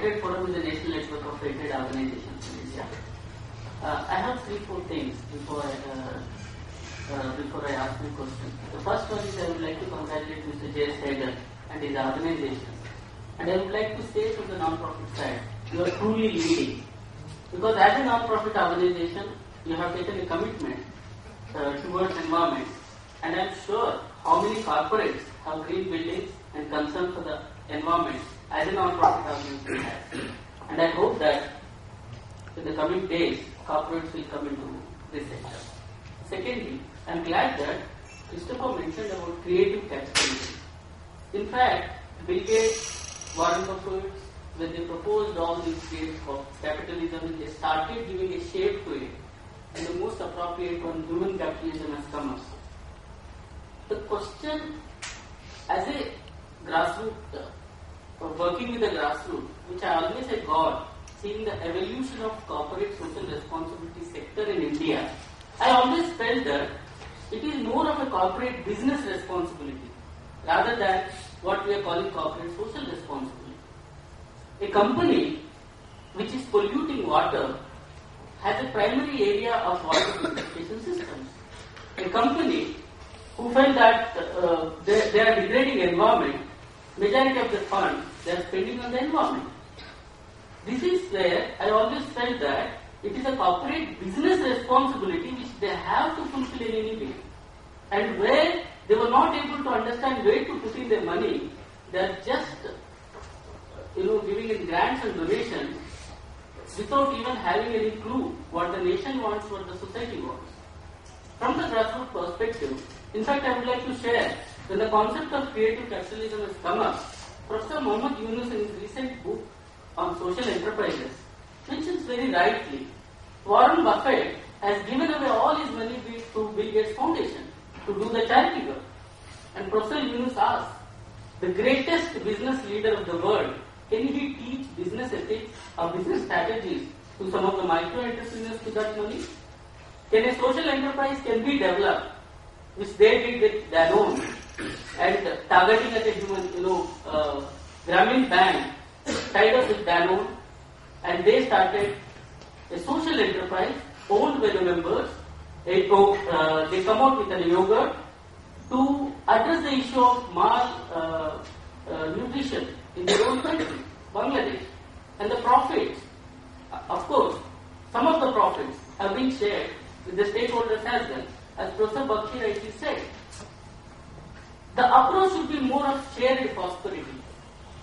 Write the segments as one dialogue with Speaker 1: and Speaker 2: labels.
Speaker 1: Trade Forum is a national network of free organizations in India. Uh, I have three, four things before I, uh, uh, before I ask my question. The first one is I would like to congratulate Mr. J.S. Hager and his organization. And I would like to say from the non-profit side, you are truly leading. Because as a non-profit organization, you have taken a commitment uh, towards environment. And I'm sure how many corporates have green buildings and concern for the environment as a non-profit organization. And I hope that in the coming days, corporates will come into this sector. Secondly, I'm glad that Christopher mentioned about creative capitalism. In fact, Bill Gates, Warren Buffett, when they proposed all these creative capitalism, they started giving a shape to it. And the most appropriate one, humane capitalism, has come up. The question, as a grassroots, working with the grassroots, which I always got, seeing the evolution of corporate social responsibility sector in India, I always felt that it is more of a corporate business responsibility rather than what we are calling corporate social responsibility. A company which is polluting water has a primary area of water purification systems. A company who felt that uh, they, they are degrading environment, majority of the fund they are spending on the environment. This is where I always felt that it is a corporate business responsibility which they have to fulfill in any way. And where they were not able to understand where to put in their money, they are just you know giving in grants and donations without even having any clue what the nation wants, what the society wants. From the grassroots perspective, in fact, I would like to share when the concept of creative capitalism has come up, Professor Muhammad Yunus in his recent book on social enterprises mentions very rightly Warren Buffett has given away all his money to Bill Gates Foundation to do the charity work. And Professor Yunus asks, the greatest business leader of the world, can he teach business ethics or business strategies to some of the micro entrepreneurs to that money? Can a social enterprise can be developed, which they did with Danone, and targeting at a human, you know, uh, Grameen Bank tied up with Danone, and they started a social enterprise owned by the members. They, uh, they come out with a yogurt to address the issue of mal uh, uh, nutrition in their own country, Bangladesh. And the profits, of course, some of the profits have been shared with the stakeholders as well, as Professor Bakshi rightly said. The approach should be more of shared prosperity.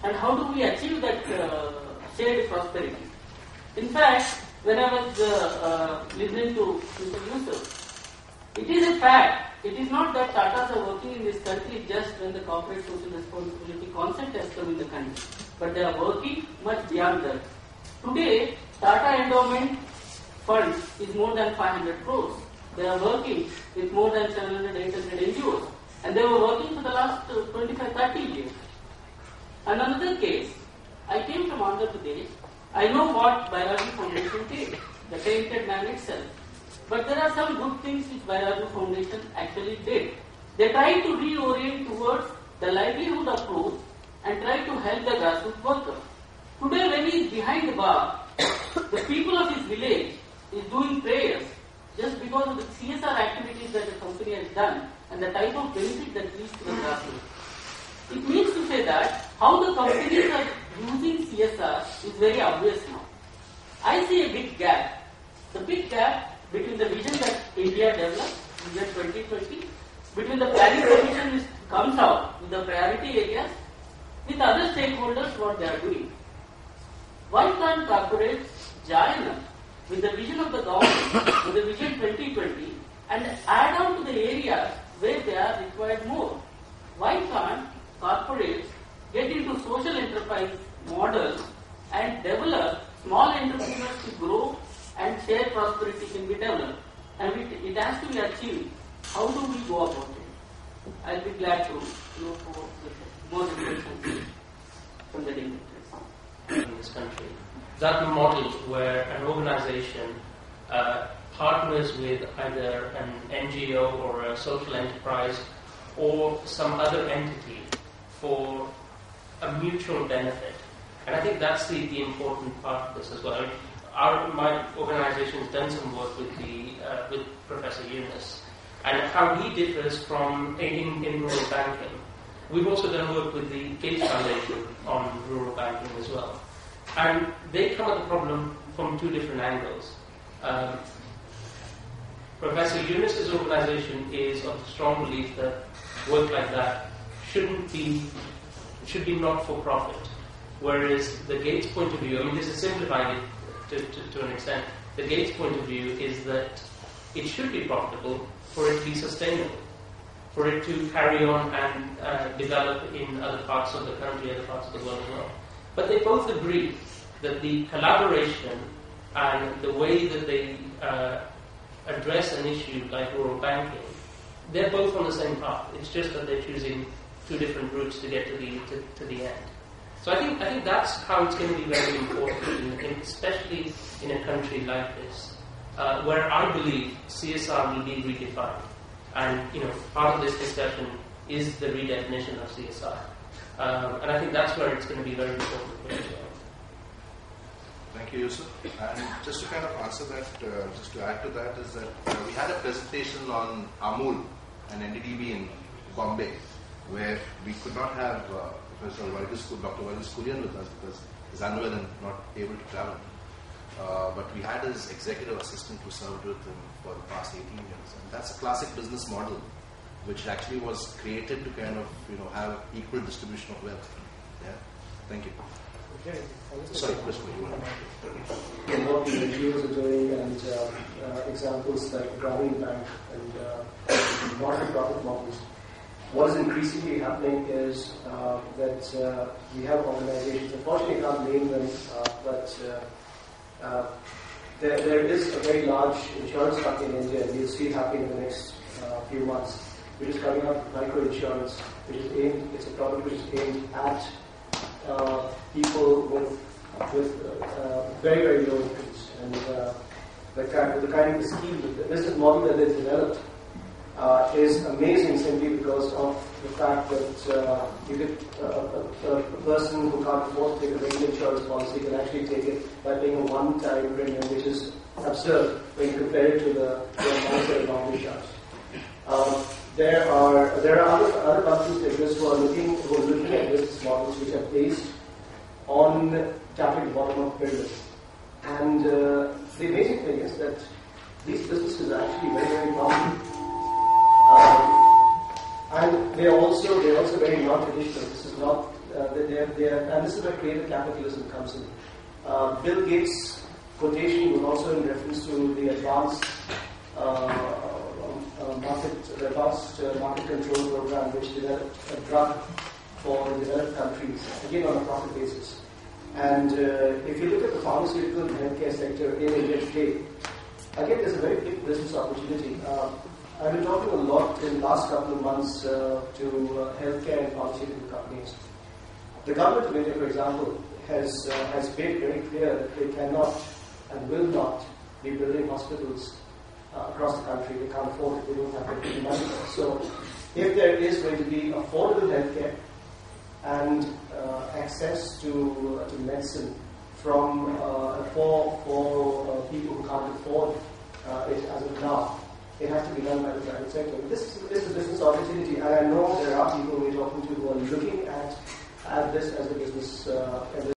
Speaker 1: And how do we achieve that uh, shared prosperity? In fact, when I was uh, uh, listening to Mr. Yusuf, it is a fact. It is not that Tatas are working in this country just when the corporate social responsibility concept has come in the country, but they are working much beyond that. Today, Tata Endowment Fund is more than 500 crores. They are working with more than 700, 800 NGOs, and they were working for the last uh, 25, 30 years. And another case, I came from Andhra Pradesh. I know what Byrraju Foundation did, the tainted man itself. But there are some good things which Byrraju Foundation actually did. They tried to reorient towards the livelihood approach and try to help the grassroots worker. Today, when he is behind the bar, the people of his village is doing prayers just because of the CSR activities that the company has done and the type of benefit that leads to the grassroots. It means to say that how the companies are using CSR is very obvious now. I see a big gap. The big gap between the vision that India developed, Vision 2020, between the planning commission which comes out with the priority areas, with other stakeholders what they are doing. Why can't corporates join up with the vision of the government, with the vision 2020, and add on to the areas where they are required more? Why can't corporates get into social enterprise models and develop small entrepreneurs to grow and share prosperity can be developed. And it, it has to be achieved. How do we go about it? I'll be glad to know for more information from the dignitaries.
Speaker 2: In this country, that model where an organization uh, partners with either an NGO or a social enterprise or some other entity for a mutual benefit And I think that's the, the important part of this as well. Our, my organization has done some work with, the, uh, with Professor Yunus and how he differs from in, in rural banking. We've also done work with the Gates Foundation on rural banking as well. And they come at the problem from two different angles. Um, Professor Yunus's organization is of the strong belief that work like that shouldn't be should be not for profit. Whereas the Gates point of view, I mean, this is simplifying it to, to, to an extent. The Gates point of view is that it should be profitable for it to be sustainable, for it to carry on and uh, develop in other parts of the country, other parts of the world as well. But they both agree that the collaboration and the way that they uh, address an issue like rural banking, they're both on the same path. It's just that they're choosing two different routes to get to the to, to the end. So I think I think that's how it's going to be very important, in, especially in a country like this, uh, where I believe CSR will be redefined. And you know, part of this discussion is the redefinition of CSR, um, and I think that's where it's going to be very important for us.
Speaker 3: Thank you, Yusuf. And just to kind of answer that, uh, just to add to that, is that uh, we had a presentation on Amul and NDDB in Bombay, where we could not have uh, Professor Verghese, Dr. Verghese Kurien with us because he's unwell and not able to travel. Uh, but we had his executive assistant who served with him for the past 18 years. And that's a classic business model, which actually was created to kind of, you know, have equal distribution of wealth. Yeah. Thank you.
Speaker 4: Okay.
Speaker 3: Sorry, Chris, you want
Speaker 4: And what the NGOs are doing and uh, uh, examples like Grameen Bank and uh, not-for-profit models. What is increasingly happening is uh, that uh, we have organizations, unfortunately I can't name them, uh, but uh, uh, there, there is a very large insurance company in India, and you'll see it happening in the next uh, few months, which is coming up with micro insurance, which is aimed, it's a product which is aimed at uh, people with with uh, very very low incomes and uh, the kind of the kind of scheme, the business model that they've developed uh, is amazing simply because of the fact that uh, you get uh, a, person who can't afford to take a regular insurance policy can actually take it by paying a one-time premium, which is absurd when you compare it to the, the amounts that normally. Um, there are there are other, other companies like this who are looking who are looking at business models which are based on tapping bottom of pyramid. And uh, the amazing thing is that these businesses are actually very very profitable. Um, and they are also they are also very non-traditional. This is not uh, they are, they are, and this is where creative capitalism comes in. Uh, Bill Gates' quotation was also in reference to the advanced uh, uh, market, advanced uh, market control program, which developed a drug for developed countries, again on a profit basis. And uh, if you look at the pharmaceutical and healthcare sector in India today, again, there's a very big business opportunity. Uh, I've been talking a lot in the last couple of months uh, to uh, healthcare and pharmaceutical companies. The government of India, for example, has, uh, has made very clear that they cannot and will not be building hospitals across the country. They can't afford it. They don't have the money. So, if there is going to be affordable healthcare and uh, access to, uh, to medicine from uh, for for uh, people who can't afford uh, it as of now, it has to be done by the private sector. This is, a business opportunity, and I know there are people we're talking to who are looking at at this as a business. Uh,